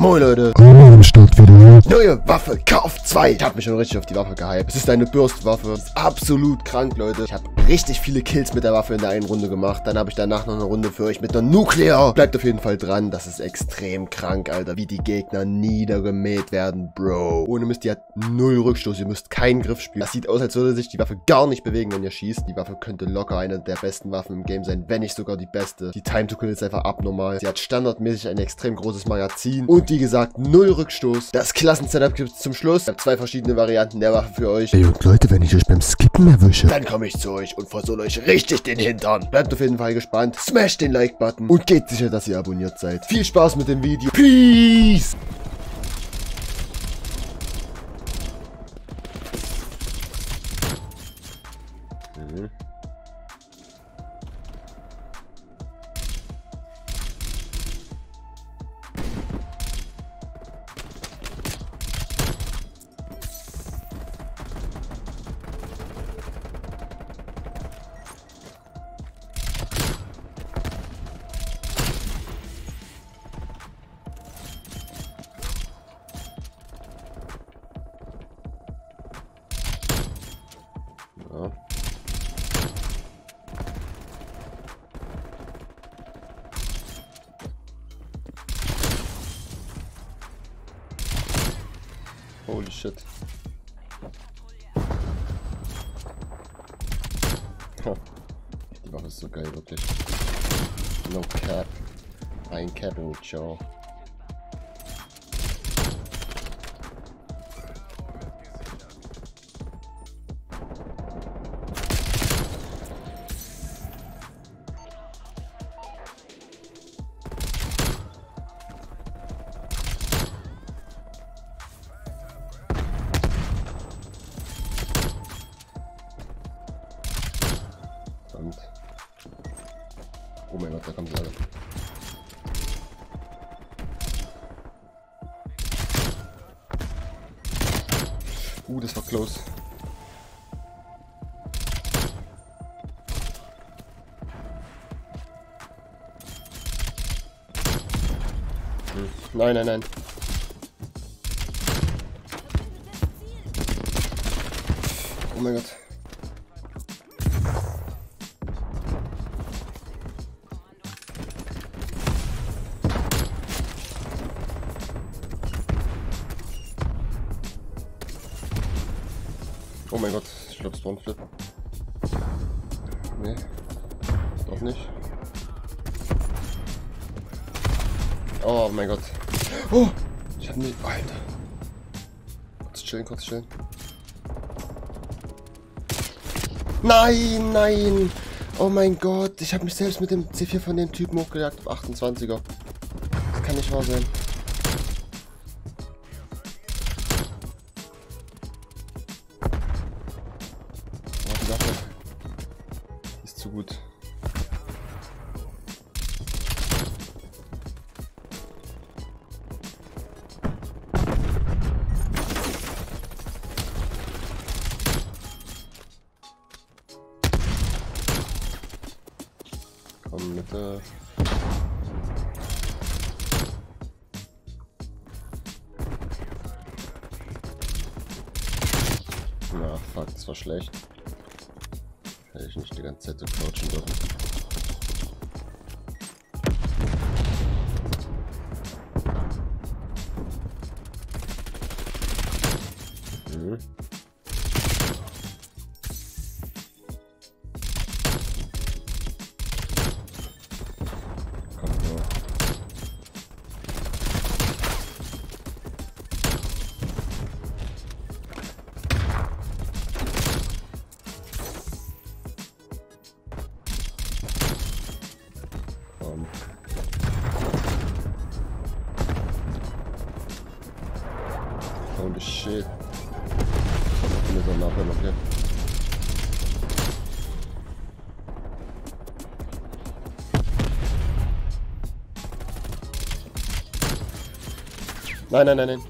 Moin Leute. Am Start wieder. Neue Waffe, Kauf 2. Ich hab mich schon richtig auf die Waffe gehypt. Es ist eine Bürstwaffe. Ist absolut krank, Leute. Ich habe richtig viele Kills mit der Waffe in der einen Runde gemacht. Dann habe ich danach noch eine Runde für euch mit einer Nuklear. Bleibt auf jeden Fall dran. Das ist extrem krank, Alter. Wie die Gegner niedergemäht werden, Bro. Ohne Mist, die hat null Rückstoß. Ihr müsst keinen Griff spielen. Das sieht aus, als würde sich die Waffe gar nicht bewegen, wenn ihr schießt. Die Waffe könnte locker eine der besten Waffen im Game sein, wenn nicht sogar die beste. Die Time to Kill ist einfach abnormal. Sie hat standardmäßig ein extrem großes Magazin. Und wie gesagt, null Rückstoß. Das Klassensetup gibt es zum Schluss. Ich habe zwei verschiedene Varianten der Waffe für euch. Ey und Leute, wenn ich euch beim Skippen erwische. Dann komme ich zu euch und versohle euch richtig den Hintern. Bleibt auf jeden Fall gespannt. Smash den Like-Button und geht sicher, dass ihr abonniert seid. Viel Spaß mit dem Video. Peace! Holy shit. Die Waffe ist so geil, wirklich. No cap. Ein Capping with Joe. Und. Hm. Nein, nein, nein. Oh mein Gott. Doch nicht. Oh mein Gott. Oh! Ich hab nie. Alter. Kurz chillen, kurz chillen. Nein, nein! Oh mein Gott, ich habe mich selbst mit dem C4 von dem Typen hochgejagt auf 28er. Das kann nicht wahr sein. Oh, ist zu gut. War schlecht. Hätte ich nicht die ganze Zeit so crouchen dürfen. Shit. Wir sollen nachher noch hier. Nein, nein, nein, nein.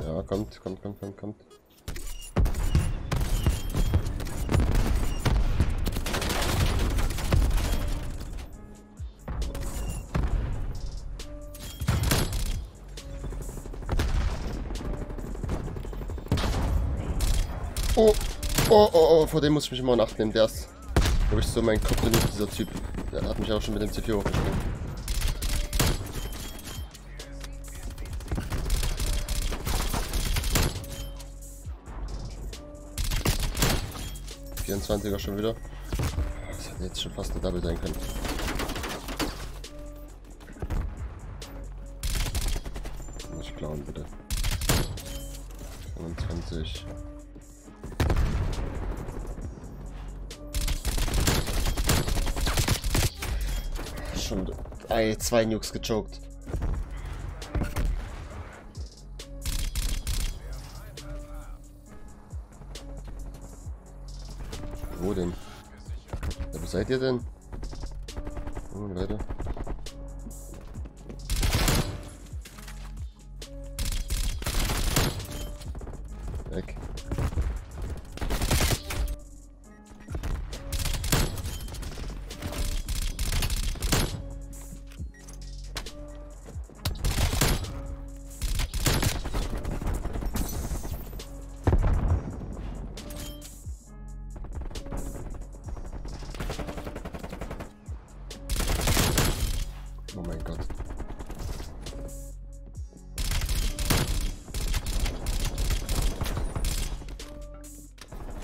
Ja, kommt, kommt, kommt, kommt, kommt. Oh, oh, oh, vor dem muss ich mich immer in Acht nehmen. Der ist, glaube ich, so mein Kopf drin, dieser Typ. Der hat mich auch schon mit dem C4 hochgeschrieben. er schon wieder. Das hätte jetzt schon fast eine Double sein können. Nicht klauen, bitte. 25. Schon ey, zwei Nukes gechoked. Wo denn? Ja, wo seid ihr denn? Oh, Leute.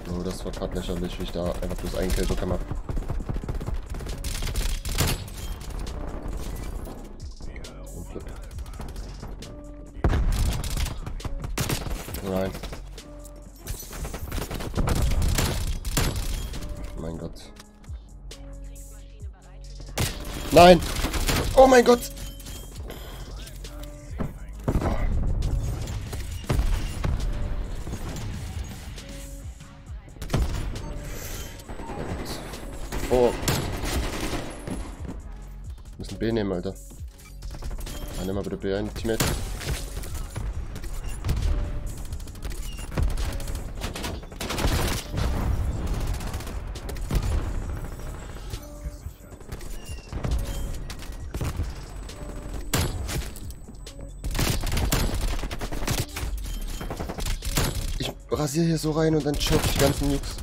Oh, das war gerade lächerlich, wie ich da einfach bloß einen Kill bekommen habe. Nein. Mein Gott. Nein! Oh mein Gott! Oh. Wir müssen B nehmen, Alter. Ah, nimm mal bitte B ein, Teammate. Ich rasiere hier so rein und dann ich die ganzen Nukes.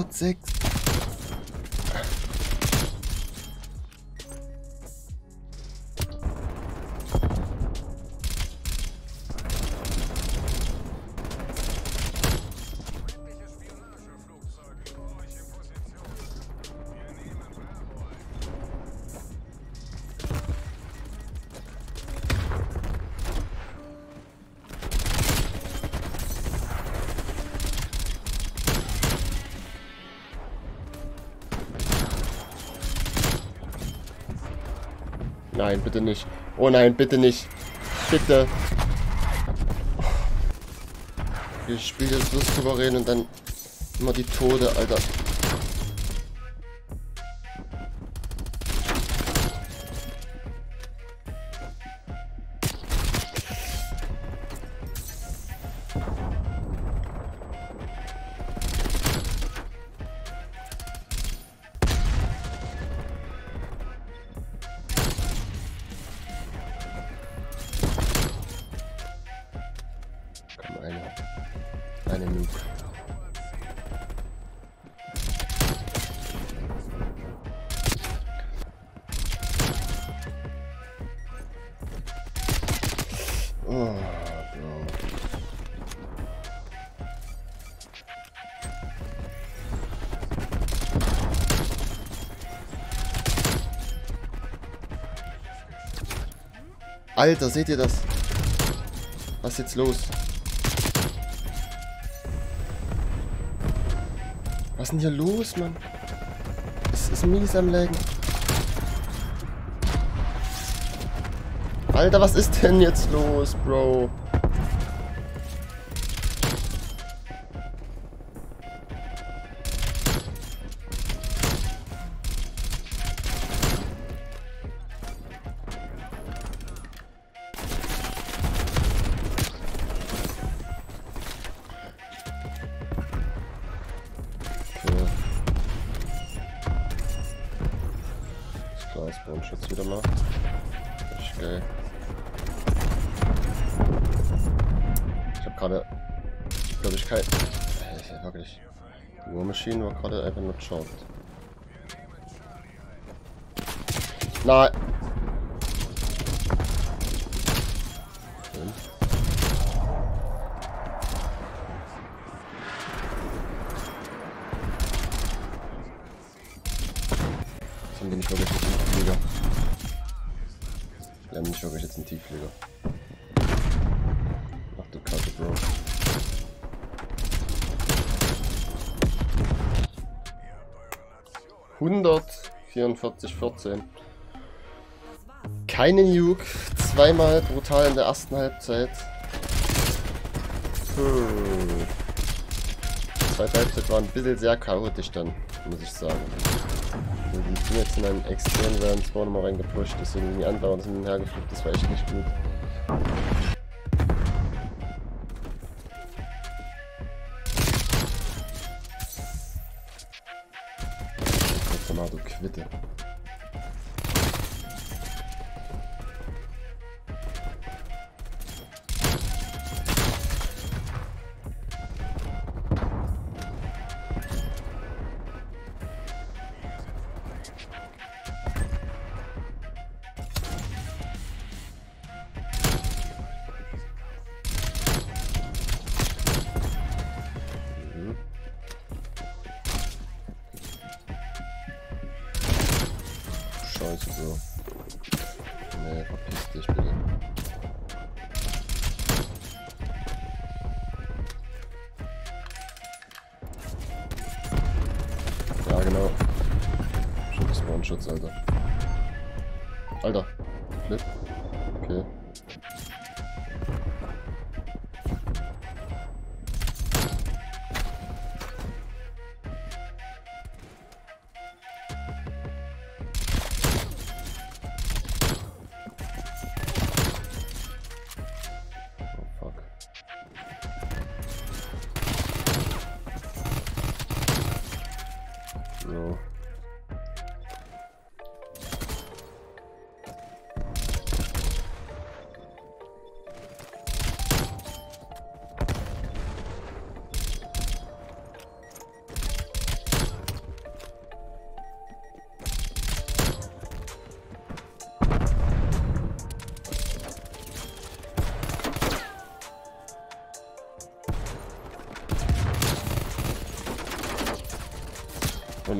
Episode 6 Nein, bitte nicht. Oh nein, bitte nicht. Bitte. Ich spiele jetzt so souverän und dann immer die Tode, Alter. Eine. Eine Nuke. Oh. Alter, seht ihr das? Was ist jetzt los? Was ist denn hier los, Mann? Es ist mies am Laggen. Alter, was ist denn jetzt los, Bro? War Machine war gerade einfach nur choked. Nein! 144, 14. Keine Nuke, zweimal brutal in der ersten Halbzeit. Hm. Zweite Halbzeit war ein bisschen sehr chaotisch dann, muss ich sagen. Also die sind jetzt in einem extremen werden zwar nochmal reingepusht, deswegen die Anbauern sind und das war echt nicht gut. Nee, verpiss dich bitte. Ja genau. Schutz, Spawnschutz, Alter. Alter. Flip.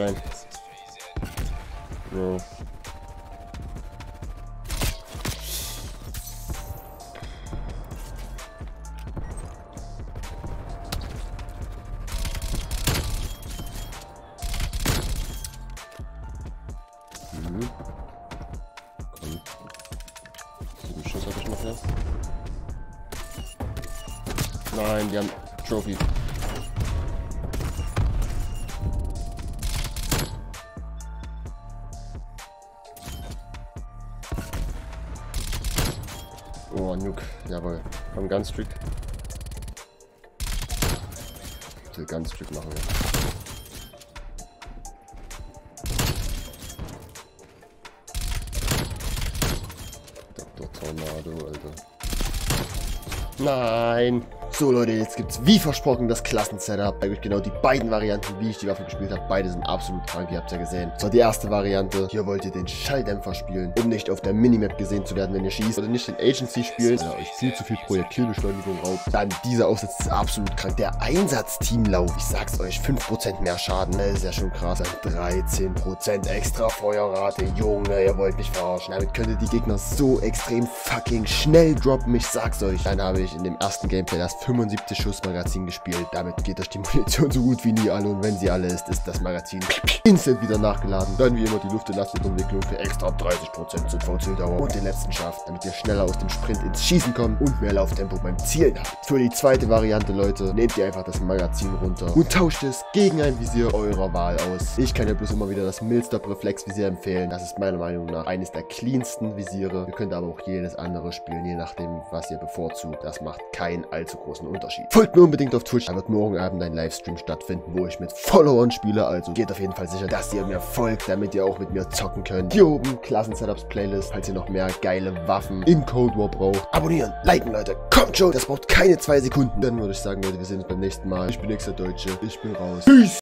Nein. Bro. Mhm. Komm. Sieben Schuss habe ich noch jetzt. Nein, die haben Trophy. Ganz Trick. Bitte ganz Trick machen wir. Dr. Tornado, Alter. Nein! So Leute, jetzt gibt's wie versprochen das Klassensetup. Bei euch genau die beiden Varianten, wie ich die Waffe gespielt habe. Beide sind absolut krank, ihr habt ja gesehen. So, die erste Variante. Hier wollt ihr den Schalldämpfer spielen, um nicht auf der Minimap gesehen zu werden, wenn ihr schießt. Oder nicht den Agency spielt, weil er euch viel zu viel Projektilbeschleunigung raubt. Dann dieser Aufsatz ist absolut krank. Der Einsatz-Teamlauf, ich sag's euch, 5% mehr Schaden. Das ist ja schon krass. Dann 13% extra Feuerrate. Junge, ihr wollt mich verarschen. Damit könnt ihr die Gegner so extrem fucking schnell droppen. Ich sag's euch. Dann habe ich in dem ersten Gameplay das 75 Schuss Magazin gespielt. Damit geht euch die Munition so gut wie nie alle und wenn sie alle ist, ist das Magazin instant wieder nachgeladen. Dann wie immer die Luft- und Lastentwicklung für extra 30% zur VC-Dauer und den letzten Schaft, damit ihr schneller aus dem Sprint ins Schießen kommt und mehr Lauftempo beim Zielen habt. Für die zweite Variante, Leute, nehmt ihr einfach das Magazin runter und tauscht es gegen ein Visier eurer Wahl aus. Ich kann ja bloß immer wieder das Milstop Reflex Visier empfehlen. Das ist meiner Meinung nach eines der cleansten Visiere. Ihr könnt aber auch jedes andere spielen, je nachdem, was ihr bevorzugt. Das macht keinen allzu großen großen Unterschied. Folgt mir unbedingt auf Twitch, da wird morgen Abend ein Livestream stattfinden, wo ich mit Followern spiele, also geht auf jeden Fall sicher, dass ihr mir folgt, damit ihr auch mit mir zocken könnt. Hier oben Klassen-Setups Playlist, falls ihr noch mehr geile Waffen in Cold War braucht. Abonnieren, liken Leute, kommt schon, das braucht keine zwei Sekunden. Dann würde ich sagen, Leute, wir sehen uns beim nächsten Mal. Ich bin Extra Deutsche, ich bin raus. Peace!